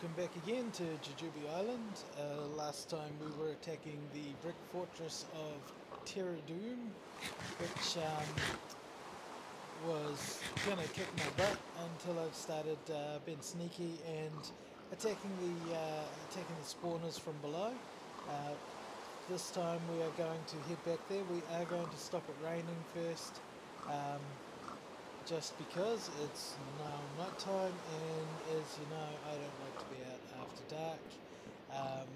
Welcome back again to Jujubee Island. Uh, last time we were attacking the brick fortress of Terra Doom, which um, was gonna kick my butt until I've started uh, being sneaky and attacking the uh, attacking the spawners from below. Uh, this time we are going to head back there. We are going to stop it raining first. Um, just because it's now night time and as you know I don't like to be out after dark um,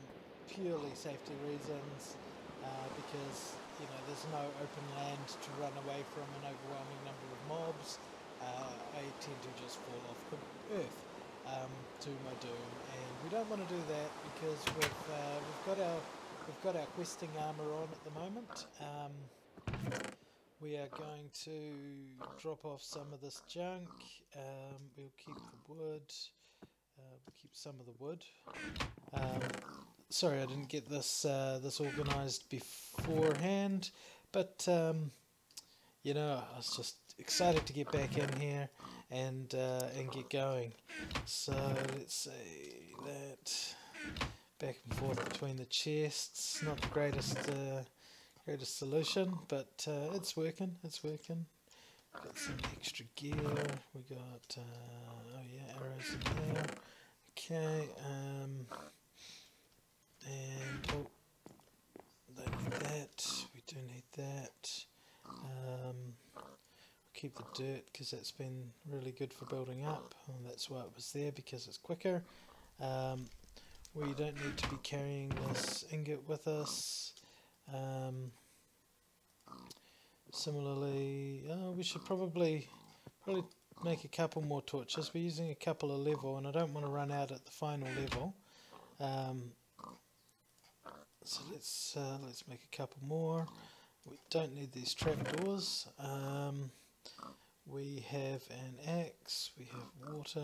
purely safety reasons uh, because you know there's no open land to run away from an overwhelming number of mobs. Uh, I tend to just fall off the earth um, to my doom. And we don't want to do that because we've, uh, we've got our we've got our questing armor on at the moment. Um, we are going to drop off some of this junk. Um, we'll keep the wood. Uh, we'll keep some of the wood. Um, sorry, I didn't get this uh, this organised beforehand, but um, you know, I was just excited to get back in here and uh, and get going. So let's see that back and forth between the chests, not the greatest uh, greatest solution, but uh, it's working, it's working. Got some extra gear, we got, uh, oh yeah, arrows in there. Okay, um, and, oh, need that, we do need that. Um, keep the dirt because that's been really good for building up, and that's why it was there because it's quicker. Um, we don't need to be carrying this ingot with us. Um, similarly, oh, we should probably probably make a couple more torches. We're using a couple of level, and I don't want to run out at the final level. Um, so let's uh, let's make a couple more. We don't need these trapdoors. Um, we have an axe. We have water.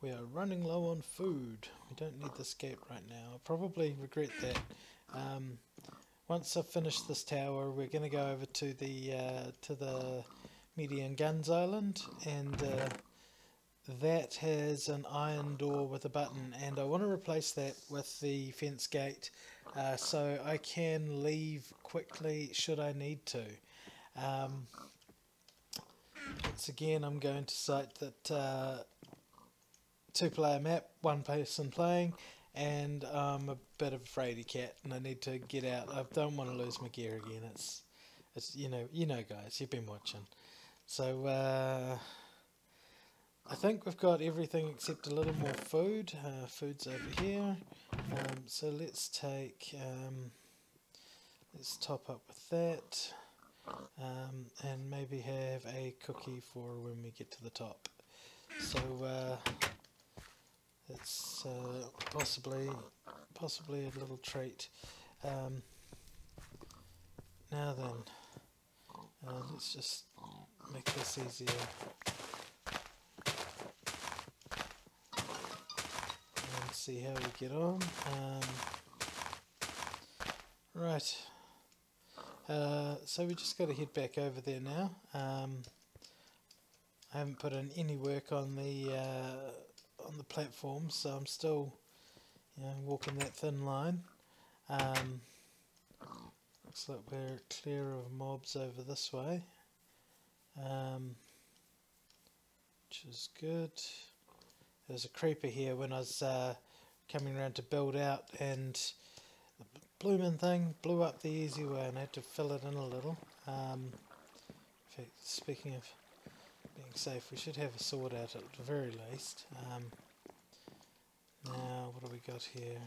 We are running low on food. We don't need this gate right now. I'll probably regret that. Um, once I've finished this tower, we're going to go over to the uh, to the Median Guns Island, and uh, that has an iron door with a button, and I want to replace that with the fence gate, uh, so I can leave quickly should I need to. Um, once again, I'm going to cite that uh, two-player map, one person playing, and I'm a bit of a fraidy cat, and I need to get out. I don't want to lose my gear again. It's, it's you know, you know, guys, you've been watching. So uh, I think we've got everything except a little more food. Uh, food's over here. Um, so let's take, um, let's top up with that, um, and maybe have a cookie for when we get to the top. So. Uh, it's uh, possibly possibly a little treat. Um, now then, uh, let's just make this easier. And see how we get on. Um, right. Uh, so we just got to head back over there now. Um, I haven't put in any work on the uh, on the platform, so I'm still you know, walking that thin line. Um, looks like we're clear of mobs over this way, um, which is good. There's a creeper here when I was uh, coming around to build out, and the blooming thing blew up the easy way, and I had to fill it in a little. Um, in fact, speaking of being safe, we should have a sword out at the very least. Um, now, what do we got here?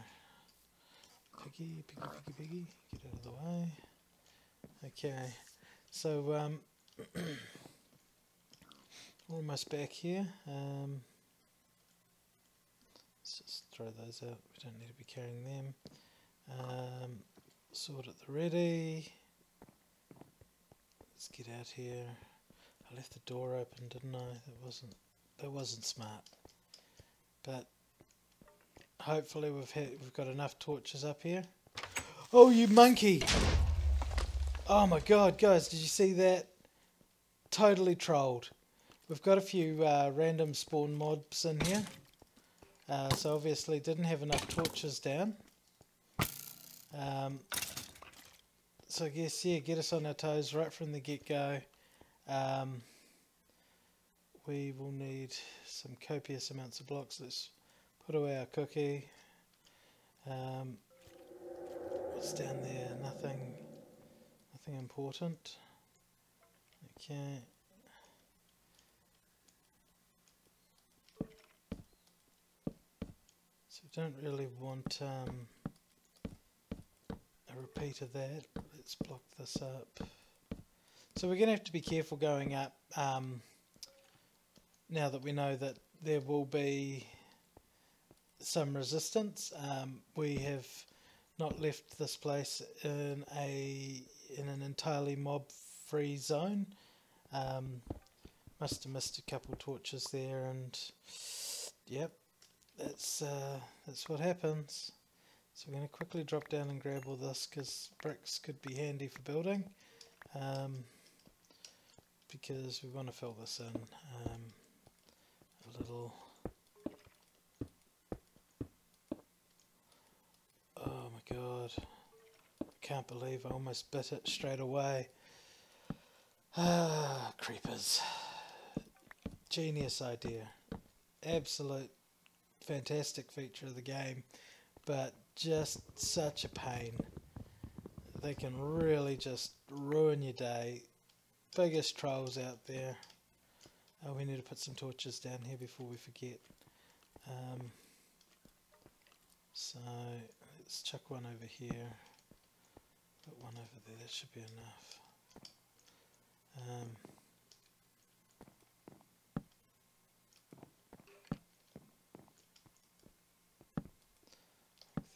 Piggy, piggy, piggy, piggy, get out of the way. Okay, so um, almost back here. Um, let's just throw those out, we don't need to be carrying them. Um, sword at the ready. Let's get out here. I left the door open, didn't I? That wasn't that wasn't smart. But hopefully we've had, we've got enough torches up here. Oh, you monkey! Oh my god, guys, did you see that? Totally trolled. We've got a few uh, random spawn mobs in here. Uh, so obviously didn't have enough torches down. Um, so I guess, yeah, get us on our toes right from the get-go. Um, we will need some copious amounts of blocks. Let's put away our cookie. Um, what's down there? Nothing, nothing important. Okay. So we don't really want um, a repeat of that. Let's block this up. So we're going to have to be careful going up um, now that we know that there will be some resistance. Um, we have not left this place in a in an entirely mob free zone. Um, must have missed a couple torches there and yep that's uh, that's what happens. So we're going to quickly drop down and grab all this because bricks could be handy for building. Um, because we want to fill this in um, a little. Oh my god, I can't believe I almost bit it straight away. Ah, creepers. Genius idea. Absolute fantastic feature of the game, but just such a pain. They can really just ruin your day. Biggest trolls out there. Oh, we need to put some torches down here before we forget. Um, so let's chuck one over here. Put one over there. That should be enough. Um,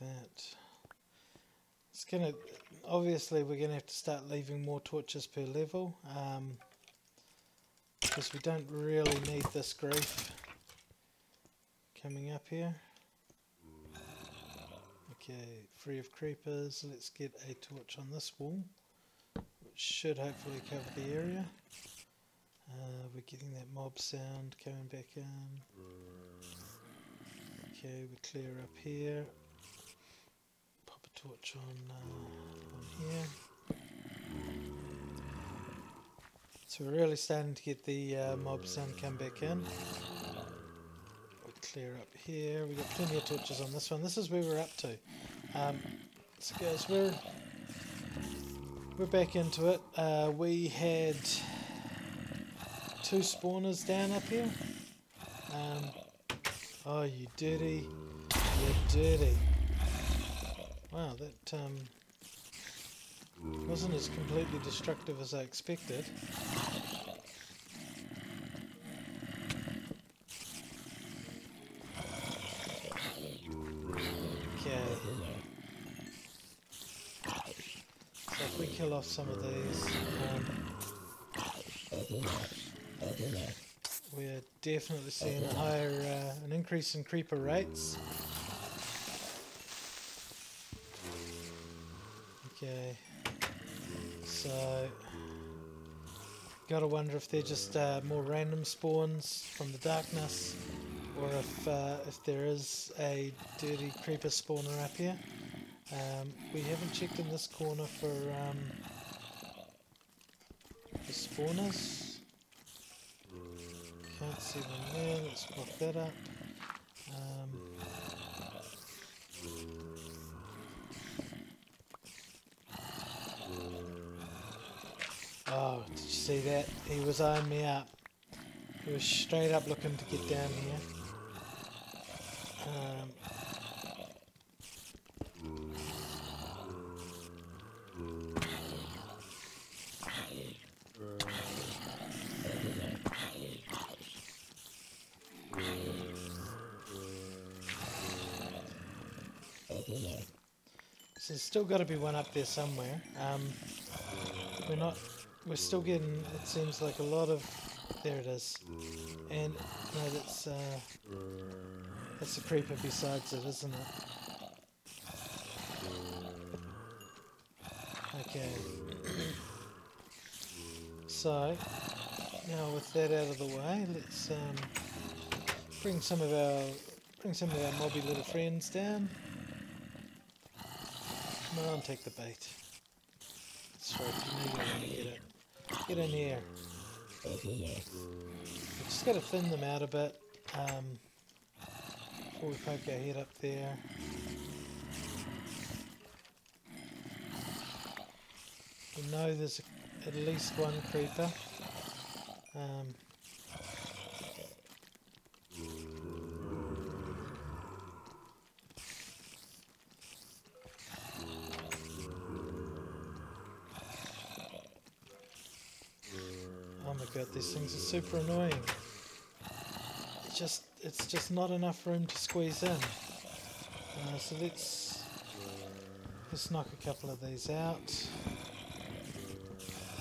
that. It's gonna, obviously we're gonna have to start leaving more torches per level, um, because we don't really need this grief coming up here. Okay, free of creepers, let's get a torch on this wall, which should hopefully cover the area. Uh, we're getting that mob sound coming back in. Okay, we clear up here torch on, uh, on here. So we're really starting to get the uh, mob sound come back in. We'll clear up here. We've got plenty of torches on this one. This is where we're up to. Um, so guys, we're we're back into it. Uh, we had two spawners down up here. Um, oh, you dirty, you dirty. Wow, that um, wasn't as completely destructive as I expected. Okay. If we kill off some of these, um, we're definitely seeing a higher, uh, an increase in creeper rates. Okay. So, gotta wonder if they're just uh, more random spawns from the darkness, or if uh, if there is a dirty creeper spawner up here. Um, we haven't checked in this corner for um, for spawners. Can't see them there. Let's block that up. Oh, did you see that? He was eyeing me up. He was straight up looking to get down here. Um, so there's still got to be one up there somewhere. Um, we're not we're still getting, it seems like a lot of, there it is. And, no, that's, uh, that's a creeper besides it, isn't it? Okay. so, now with that out of the way, let's um, bring some of our bring some of our mobby little friends down. Come on, take the bait. That's you gonna get it. Get in here. We just gotta thin them out a bit. Um, before we poke our head up there. We know there's a, at least one creeper. Um, oh my god, these things are super annoying. It's just, it's just not enough room to squeeze in. Uh, so let's let's knock a couple of these out.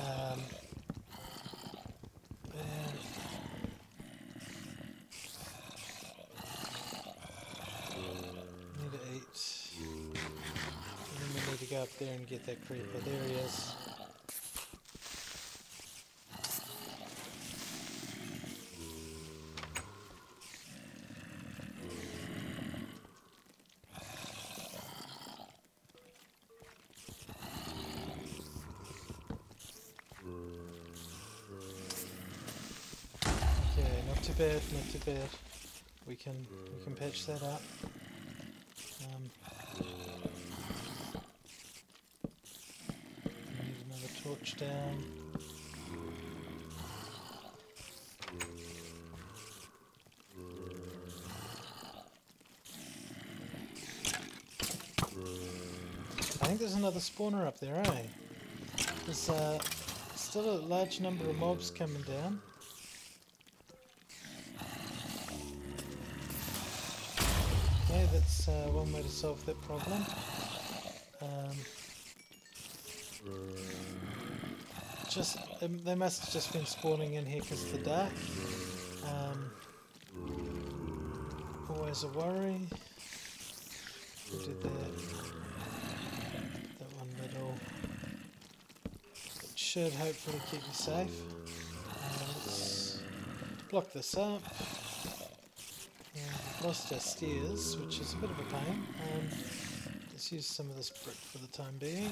Um, need to need to go up there and get that creeper. There he is. Bad. We can we can patch that up. Um, need another torch down. I think there's another spawner up there, eh? There's uh, still a large number of mobs coming down. Okay, that's uh, one way to solve that problem. Um, just um, they must have just been spawning in here because of the dark. Um, always a worry. We did that. That one little. It should hopefully keep you safe. Uh, let's block this up. Lost our stairs, which is a bit of a pain. Um, let's use some of this brick for the time being.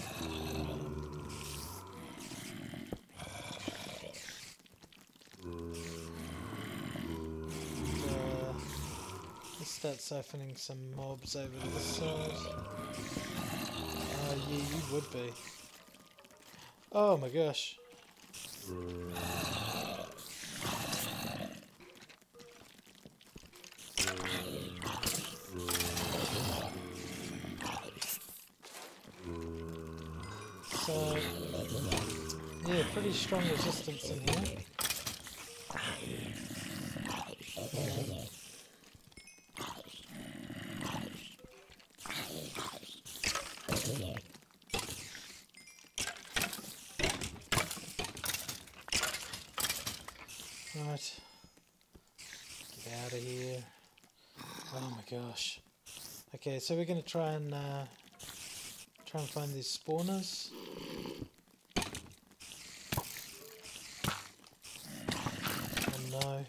Uh, let's start siphoning some mobs over to the side. Oh, yeah, you would be. Oh my gosh. Pretty strong resistance in here. Right. Get out of here. Oh my gosh. Okay, so we're going to try and uh, try and find these spawners. Oh no.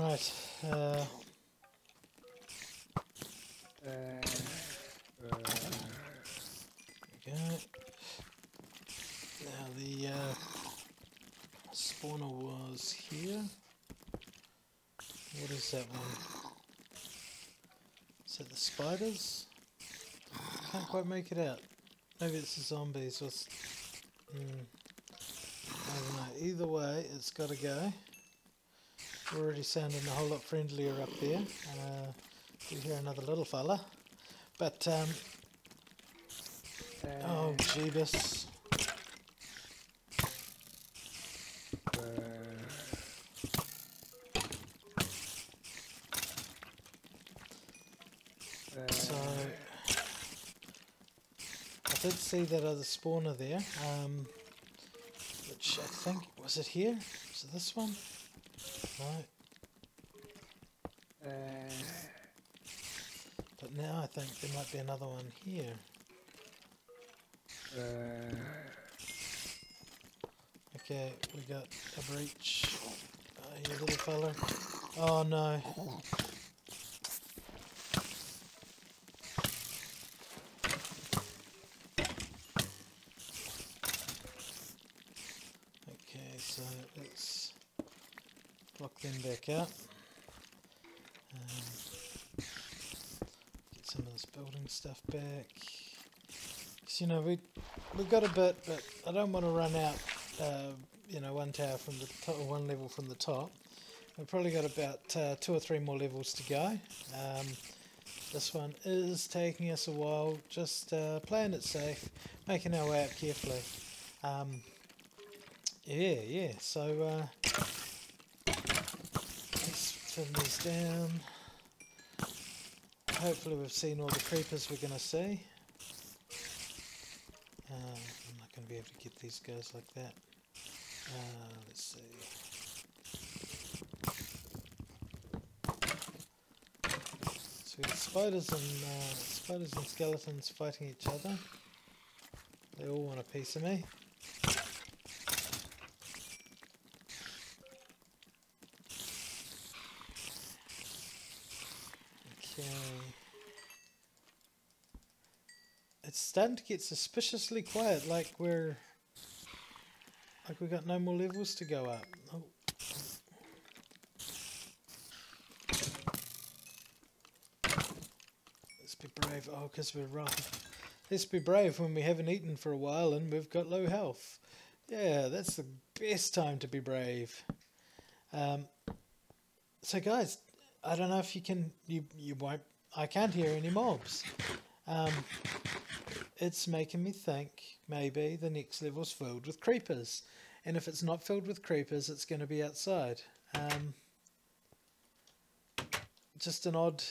Right. Uh, there we go. Now the uh, spawner was here. What is that one? Is that the spiders? Can't quite make it out. Maybe it's the zombies. Or hmm. I don't know. Either way, it's got to go. Already sounding a whole lot friendlier up there. Uh, you hear another little fella. But, um, oh, Jeebus. So, I did see that other spawner there, um, which I think, was it here? Was it this one? No. But now I think there might be another one here. Okay, we got a breach. Uh, you little fella. Oh no. Okay, so let's block them back out. Um, building stuff back. 'Cause, you know, we we've got a bit, but I don't want to run out. Uh, you know, one tower from the top, one level from the top. We've probably got about uh, two or three more levels to go. Um, this one is taking us a while, just uh, playing it safe, making our way up carefully. Um, yeah, yeah, so uh, let's turn these down. Hopefully we've seen all the creepers we're going to see. Uh, I'm not going to be able to get these guys like that. Uh, let's see. So spiders and uh, spiders and skeletons fighting each other. They all want a piece of me. Okay. It's starting to get suspiciously quiet, like we're like we got no more levels to go up. Oh. Let's be brave. Oh, because we're right. Let's be brave when we haven't eaten for a while and we've got low health. Yeah, that's the best time to be brave. Um, so, guys, I don't know if you can. You you won't. I can't hear any mobs. Um, it's making me think maybe the next level's filled with creepers. And if it's not filled with creepers, it's going to be outside. Um, just an odd,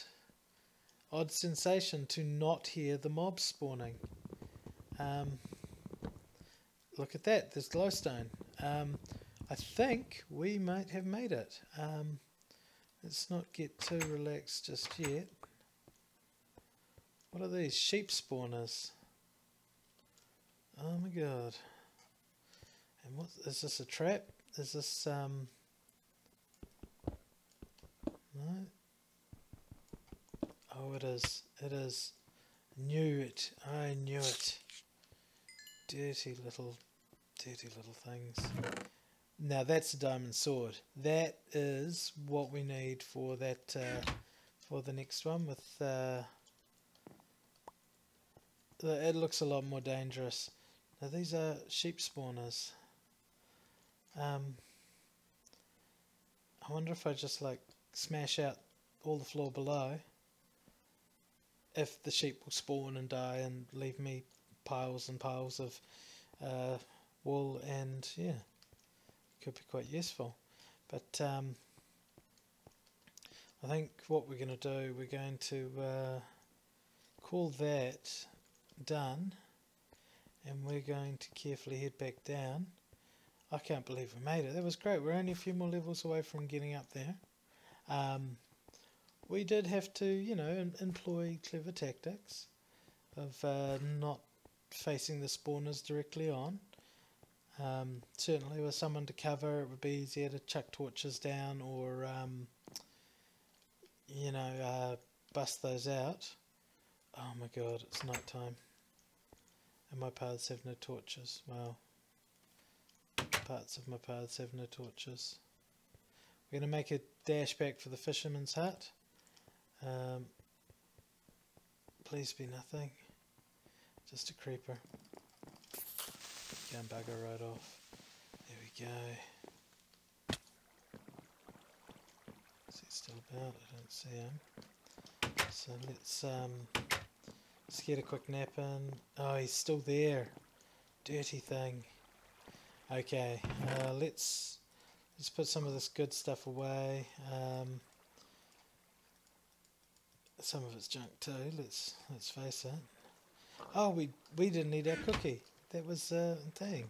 odd sensation to not hear the mobs spawning. Um, look at that, there's glowstone. Um, I think we might have made it. Um, let's not get too relaxed just yet. What are these? Sheep spawners. Oh my god. And what is this a trap? Is this um No. Oh it is. It is. Knew it. I knew it. Dirty little dirty little things. Now that's a diamond sword. That is what we need for that uh, for the next one with uh, it looks a lot more dangerous. Now these are sheep spawners. Um, I wonder if I just like smash out all the floor below if the sheep will spawn and die and leave me piles and piles of uh, wool and yeah could be quite useful but um, I think what we're going to do we're going to uh, call that done and we're going to carefully head back down I can't believe we made it. That was great. We're only a few more levels away from getting up there. Um, we did have to, you know, employ clever tactics of uh, not facing the spawners directly on. Um, certainly with someone to cover it would be easier to chuck torches down or, um, you know, uh, bust those out. Oh my god, it's night time. And my paths have no torches. Wow parts of my paths have no torches. We're going to make a dash back for the fisherman's hut. Um, please be nothing. Just a creeper. Go and bugger right off. There we go. Is he still about? I don't see him. So let's um, let's get a quick nap in. Oh, he's still there. Dirty thing. Okay, uh, let's let's put some of this good stuff away. Um, some of it's junk too. Let's let's face it. Oh, we we didn't eat our cookie. That was uh, a thing.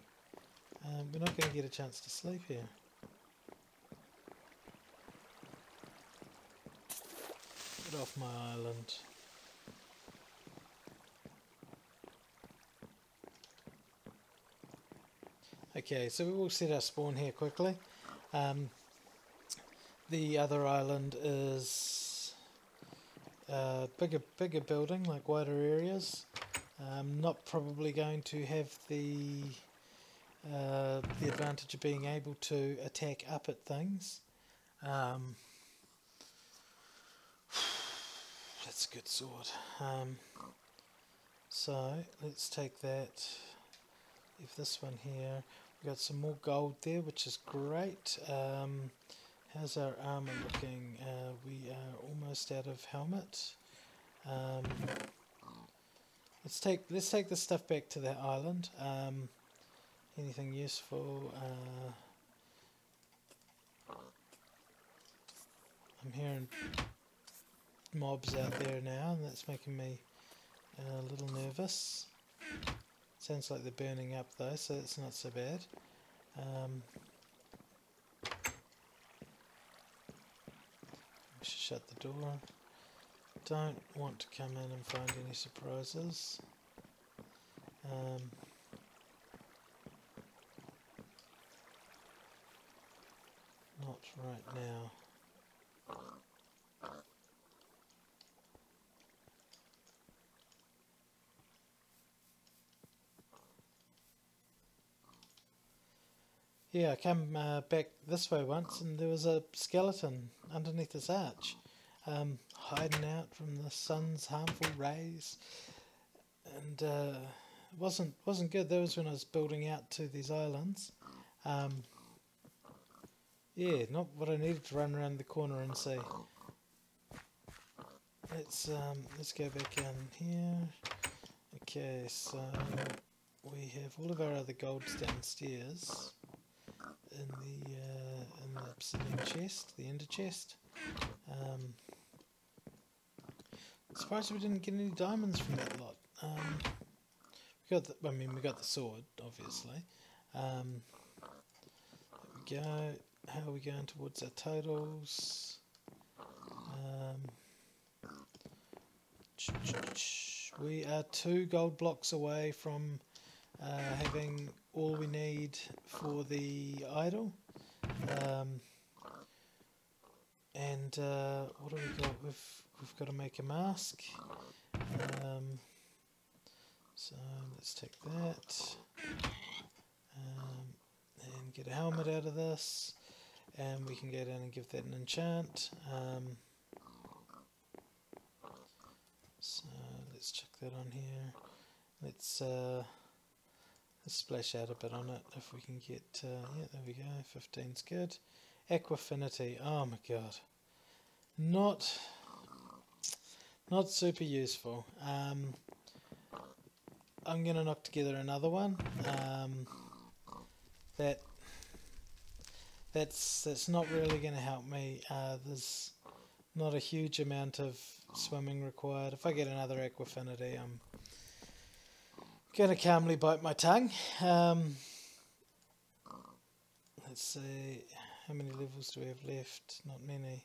Um, we're not going to get a chance to sleep here. Get off my island. Okay, so we will set our spawn here quickly. Um, the other island is a uh, bigger, bigger building, like wider areas. Um, not probably going to have the uh, the advantage of being able to attack up at things. Um, that's a good sword. Um, so let's take that. If this one here, we've got some more gold there, which is great. Um, how's our armor looking? Uh, we are almost out of helmet. Um, let's take let's take this stuff back to that island. Um, anything useful? Uh, I'm hearing mobs out there now, and that's making me a little nervous. Sounds like they're burning up though, so it's not so bad. Um, shut the door. Don't want to come in and find any surprises. Um, not right now. Yeah, I came uh, back this way once and there was a skeleton underneath this arch, um, hiding out from the sun's harmful rays, and uh, wasn't wasn't good. That was when I was building out to these islands. Um, yeah, not what I needed to run around the corner and see. Let's um, let's go back in here. Okay, so we have all of our other golds downstairs in the uh, in the obsidian chest, the ender chest. Um, surprised we didn't get any diamonds from that lot. Um, we got, the, I mean, we got the sword, obviously. Um, there we go. How are we going towards our totals? Um, we are two gold blocks away from uh, having all we need for the idol. Um, and uh, what have we got? We've we've got to make a mask. Um, so let's take that um, and get a helmet out of this, and we can go down and give that an enchant. Um, so let's check that on here. Let's. Uh, splash out a bit on it if we can get, uh, yeah, there we go, 15's good. Aqua Affinity, oh my god. Not, not super useful. Um, I'm going to knock together another one. Um, that that's that's not really going to help me. Uh, there's not a huge amount of swimming required. If I get another Aqua Affinity, I'm Going to calmly bite my tongue. Um, let's see, how many levels do we have left? Not many.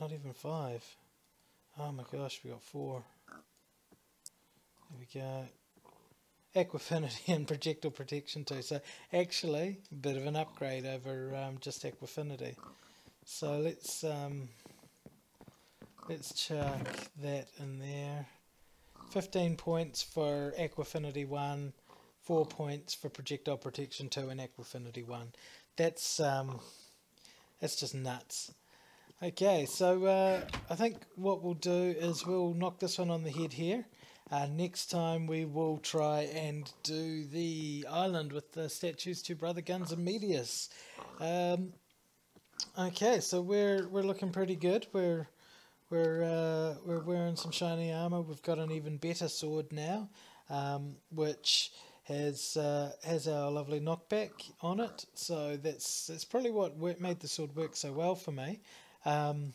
Not even five. Oh my gosh, we got four. There we go. Aqua Affinity and projectile protection too. So actually, a bit of an upgrade over um, just Aqua Affinity. So let's um, let's chuck that in there. 15 points for Aqua Affinity 1, 4 points for Projectile Protection 2 and Aqua Affinity 1. That's, um, that's just nuts. Okay, so uh, I think what we'll do is we'll knock this one on the head here. Uh, next time we will try and do the island with the statues to Brother Guns and Meteors. Um, okay, so we're we're looking pretty good. We're we're uh, we're wearing some shiny armor. We've got an even better sword now, um, which has uh, has our lovely knockback on it. So that's that's probably what made the sword work so well for me. Um,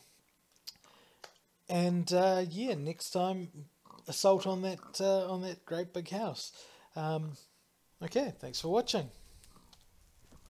and uh, yeah, next time assault on that uh, on that great big house. Um, okay, thanks for watching.